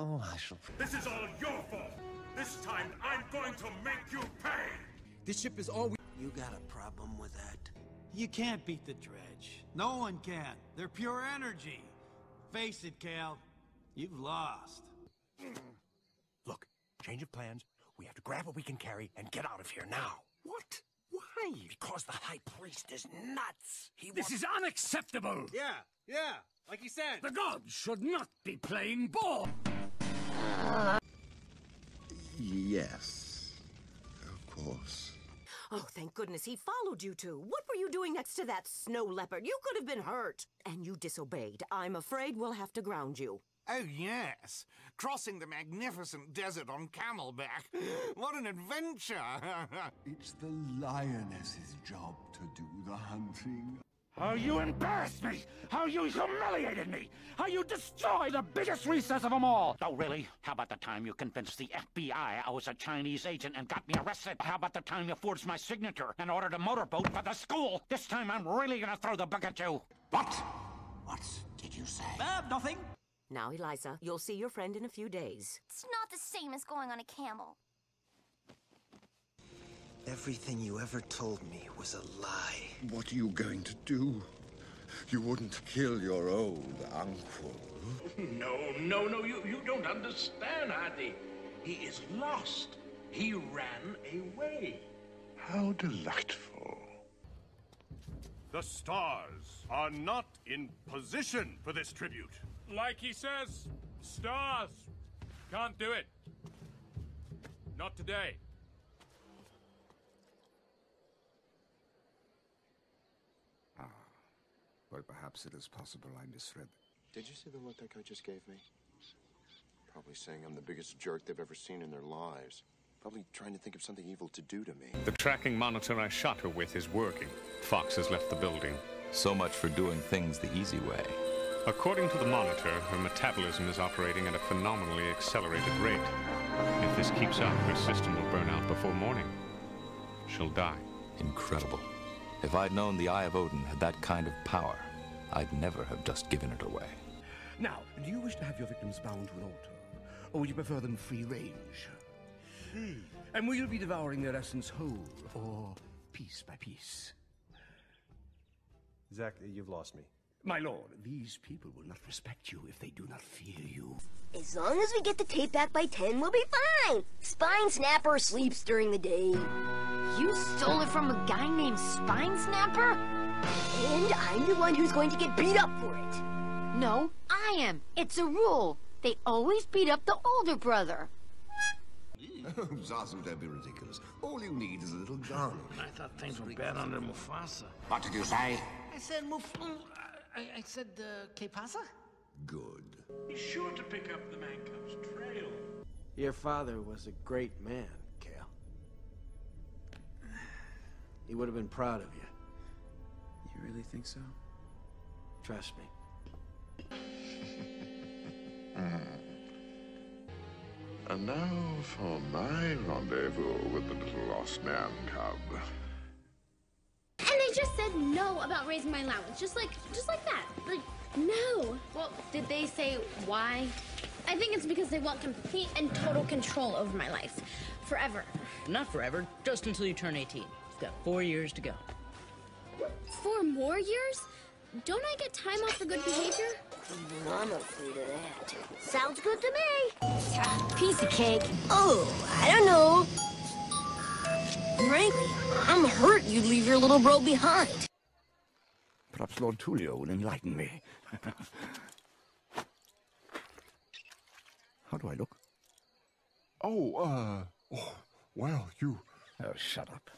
Oh, I shall. This is all your fault. This time I'm going to make you pay. This ship is all we. You got a problem with that? You can't beat the dredge. No one can. They're pure energy. Face it, Cal. You've lost. Look, change of plans. We have to grab what we can carry and get out of here now. What? Why? Because the High Priest is nuts. He This wants- is unacceptable! Yeah, yeah, like he said. The gods should not be playing ball! Yes. Of course. Oh, thank goodness he followed you two. What were you doing next to that snow leopard? You could have been hurt. And you disobeyed. I'm afraid we'll have to ground you. Oh, yes. Crossing the magnificent desert on camelback. What an adventure! It's the lioness's job to do the hunting. How you embarrassed me! How you humiliated me! How you destroyed the biggest recess of them all! Oh, really? How about the time you convinced the FBI I was a Chinese agent and got me arrested? How about the time you forged my signature and ordered a motorboat for the school? This time I'm really gonna throw the book at you! What? What did you say? Ah, nothing. Now, Eliza, you'll see your friend in a few days. It's not the same as going on a camel. Everything you ever told me was a lie. What are you going to do? You wouldn't kill your old uncle. No, no, no, you, you don't understand, Hardy. He is lost. He ran away. How delightful. The stars are not in position for this tribute. Like he says, stars. Can't do it. Not today. Well, perhaps it is possible I misread. Did you see the look that guy just gave me? Probably saying I'm the biggest jerk they've ever seen in their lives. Probably trying to think of something evil to do to me. The tracking monitor I shot her with is working. Fox has left the building. So much for doing things the easy way. According to the monitor, her metabolism is operating at a phenomenally accelerated rate. If this keeps up, her system will burn out before morning. She'll die. Incredible. If I'd known the Eye of Odin had that kind of power, I'd never have just given it away. Now, do you wish to have your victims bound to an altar? Or would you prefer them free range? Hmm. And will you be devouring their essence whole, or piece by piece? Zach, you've lost me. My lord, these people will not respect you if they do not fear you. As long as we get the tape back by 10, we'll be fine. Spine Snapper sleeps during the day. You stole it from a guy named Spine Snapper? And I'm the one who's going to get beat up for it. No, I am. It's a rule. They always beat up the older brother. Zazu, don't be ridiculous. All you need is a little garlic. I thought things were bad under Mufasa. What did you say? I said move. I, I said uh, que pasa? Good. Be sure to pick up the man cub's trail. Your father was a great man, Kale. He would have been proud of you. You really think so? Trust me. And now for my rendezvous with the little lost man cub. And they just said no about raising my allowance, just like, just like that. Like, no. Well, did they say why? I think it's because they want complete and total control over my life, forever. Not forever, just until you turn 18. You've got four years to go. Four more years? Don't I get time off for good behavior? I'm afraid of that. Sounds good to me. Piece of cake. Oh, I don't know. Frankly, I'm hurt you'd leave your little bro behind. Perhaps Lord Tulio will enlighten me. How do I look? Oh, uh. Oh, well, you. Oh, shut up.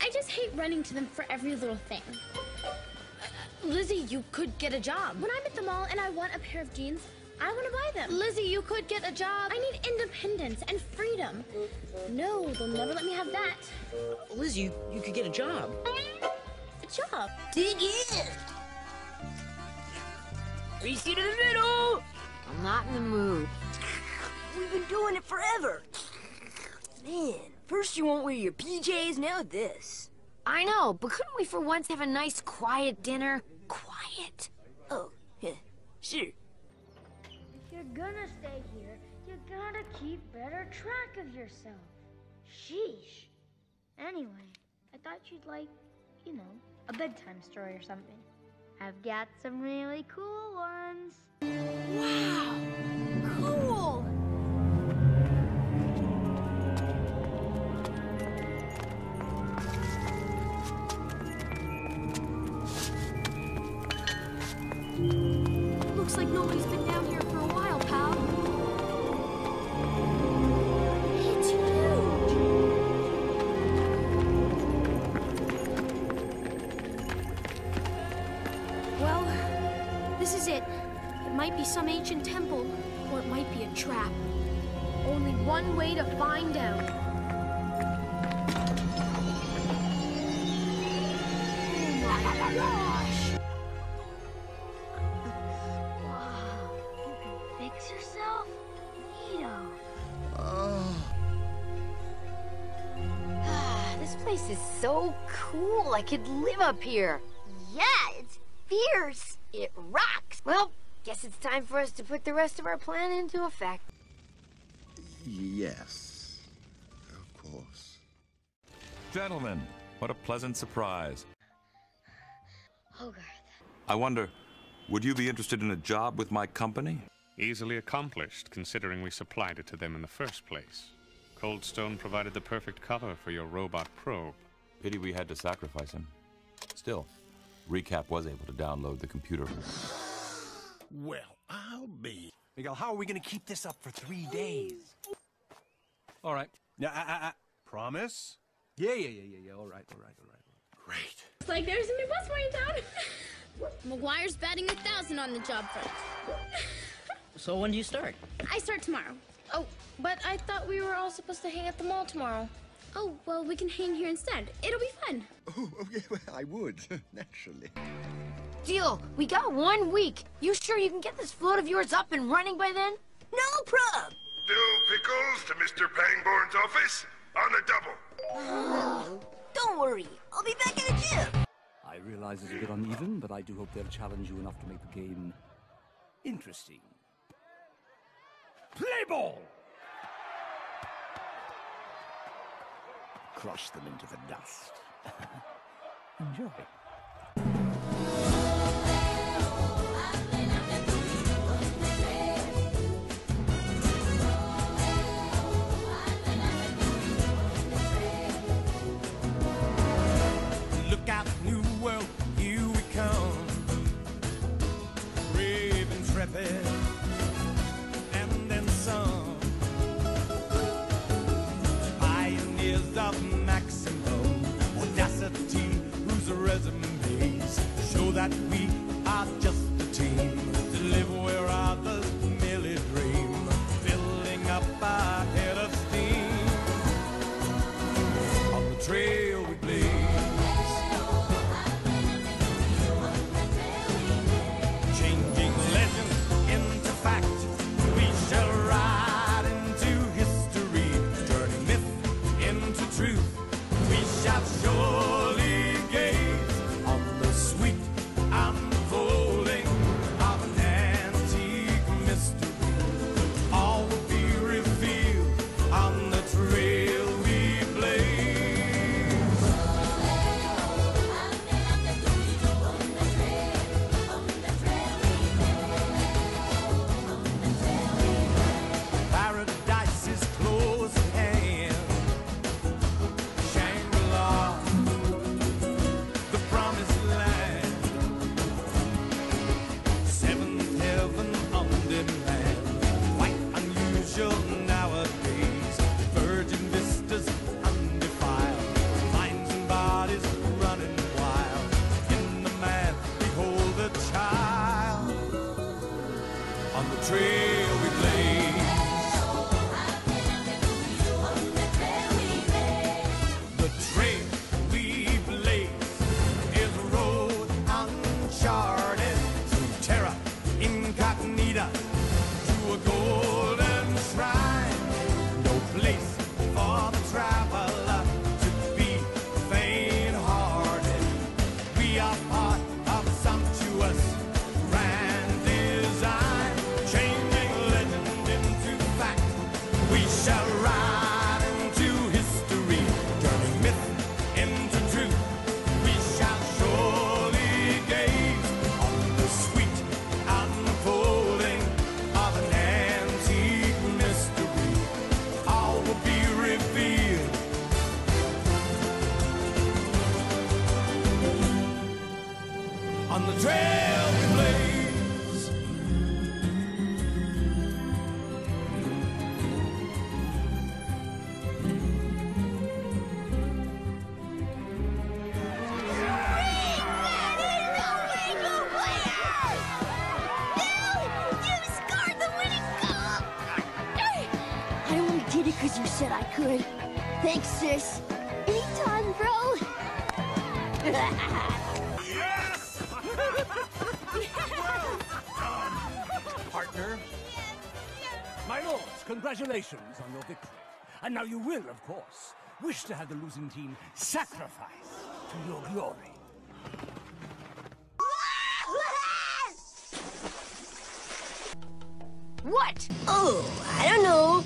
I just hate running to them for every little thing. Uh, Lizzie, you could get a job. When I'm at the mall and I want a pair of jeans, I want to buy them. Lizzie, you could get a job. I need independence and freedom. No, they'll never let me have that. Lizzie, you, you could get a job. A job. Dig in. Three you in the middle. I'm not in the mood. We've been doing it forever. Man, First you won't wear your PJs, now this. I know, but couldn't we for once have a nice quiet dinner? Quiet. Oh, yeah, sure. Gonna stay here, you gotta keep better track of yourself. Sheesh. Anyway, I thought you'd like, you know, a bedtime story or something. I've got some really cool ones. Wow! Trap. Only one way to find out. Oh my gosh! Wow, you can fix yourself? Neato. Ah, this place is so cool. I could live up here. Yeah, it's fierce. It rocks. Well, guess it's time for us to put the rest of our plan into effect. Yes. Of course. Gentlemen, what a pleasant surprise. Hogarth. I wonder, would you be interested in a job with my company? Easily accomplished, considering we supplied it to them in the first place. Coldstone provided the perfect cover for your robot probe. Pity we had to sacrifice him. Still, Recap was able to download the computer. Well, I'll be. Miguel, how are we going to keep this up for three days? All right. Yeah, I, I, I, promise? Yeah, yeah, yeah, yeah, yeah. All right, all right, all right. Great. It's like there's a new bus boy in town. McGuire's batting a thousand on the job front. So when do you start? I start tomorrow. Oh, but I thought we were all supposed to hang at the mall tomorrow. Oh, well, we can hang here instead. It'll be fun. Oh, okay, well, I would, naturally. Deal. We got one week. You sure you can get this float of yours up and running by then? No prob. Dil Pickles to Mr. Pangborn's office on the double. Don't worry, I'll be back in the gym. I realize it's a bit uneven, but I do hope they'll challenge you enough to make the game interesting. Play ball! Crush them into the dust. Enjoy. on the trail. Congratulations on your victory. And now you will, of course, wish to have the losing team sacrifice to your glory. what? Oh, I don't know.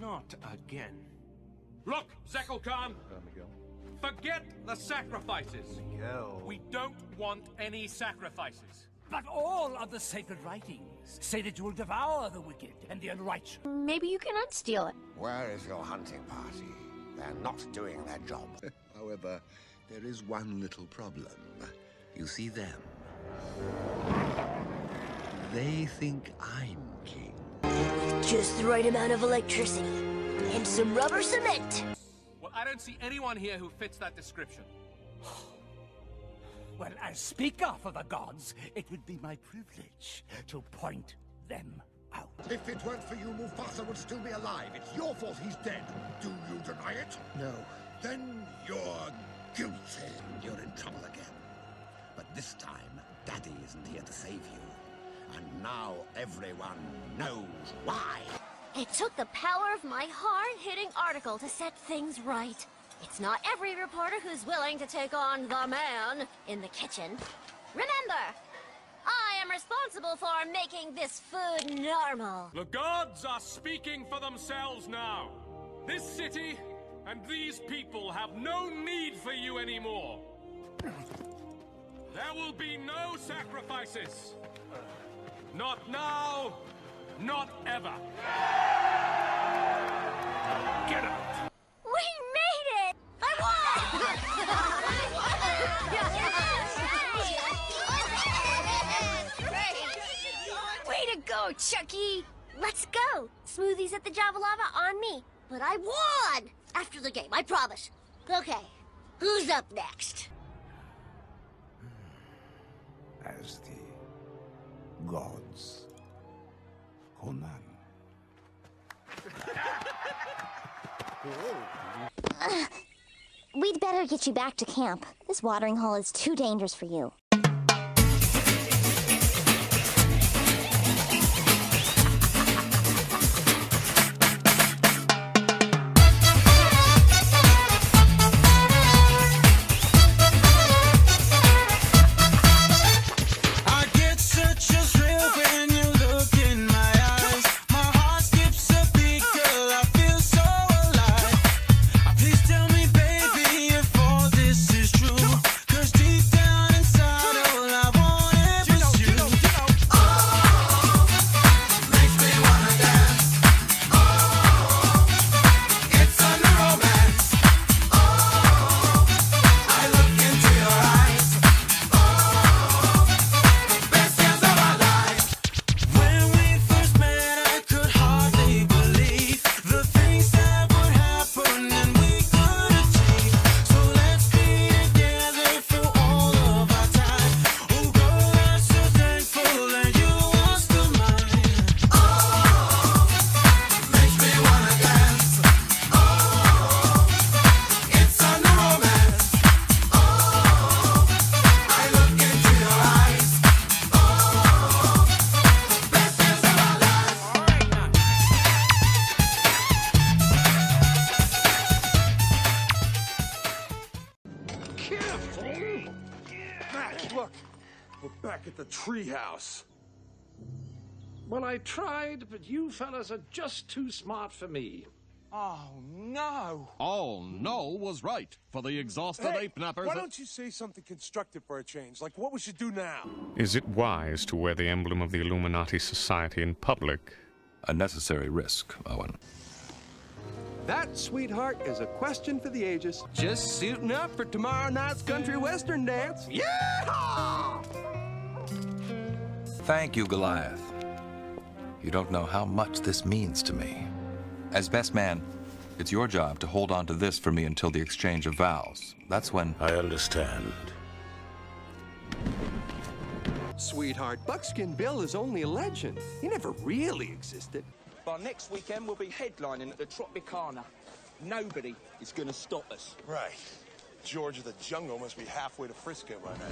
Not again. Look, Tzekel-Kan. Forget the sacrifices. We don't want any sacrifices. But all of the sacred writings say that you will devour the wicked and the unrighteous. Maybe you can unsteal it. Where is your hunting party? They're not doing their job. However, there is one little problem. You see them? They think I'm king. Just the right amount of electricity. And some rubber cement. Well, I don't see anyone here who fits that description. Well, as speaker for the gods, it would be my privilege to point them out. If it weren't for you, Mufasa would still be alive. It's your fault he's dead. Do you deny it? No. Then you're guilty. You're in trouble again. But this time, Daddy isn't here to save you. And now everyone knows why. It took the power of my hard-hitting article to set things right. It's not every reporter who's willing to take on the man in the kitchen. Remember, I am responsible for making this food normal. The gods are speaking for themselves now. This city and these people have no need for you anymore. There will be no sacrifices. Not now, not ever. Get out. We made it! I won! Way to go, Chucky! Let's go! Smoothies at the Java Lava on me. But I won! After the game, I promise. Okay, who's up next? As the gods. We'd better get you back to camp. This watering hole is too dangerous for you. Careful! Max, look! We're back at the treehouse. Well, I tried, but you fellas are just too smart for me. Oh, no! Oh, no was right for the exhausted Hey, ape nappers. why don't you say something constructive for a change? Like what we should do now? Is it wise to wear the emblem of the Illuminati Society in public? A necessary risk, Owen. That, sweetheart, is a question for the ages. Just suiting up for tomorrow night's country western dance. Yeah! Thank you, Goliath. You don't know how much this means to me. As best man, it's your job to hold on to this for me until the exchange of vows. That's when. I understand. Sweetheart, Buckskin Bill is only a legend. He never really existed. By next weekend, we'll be headlining at the Tropicana. Nobody is going to stop us. Right. George of the Jungle must be halfway to Frisco by now.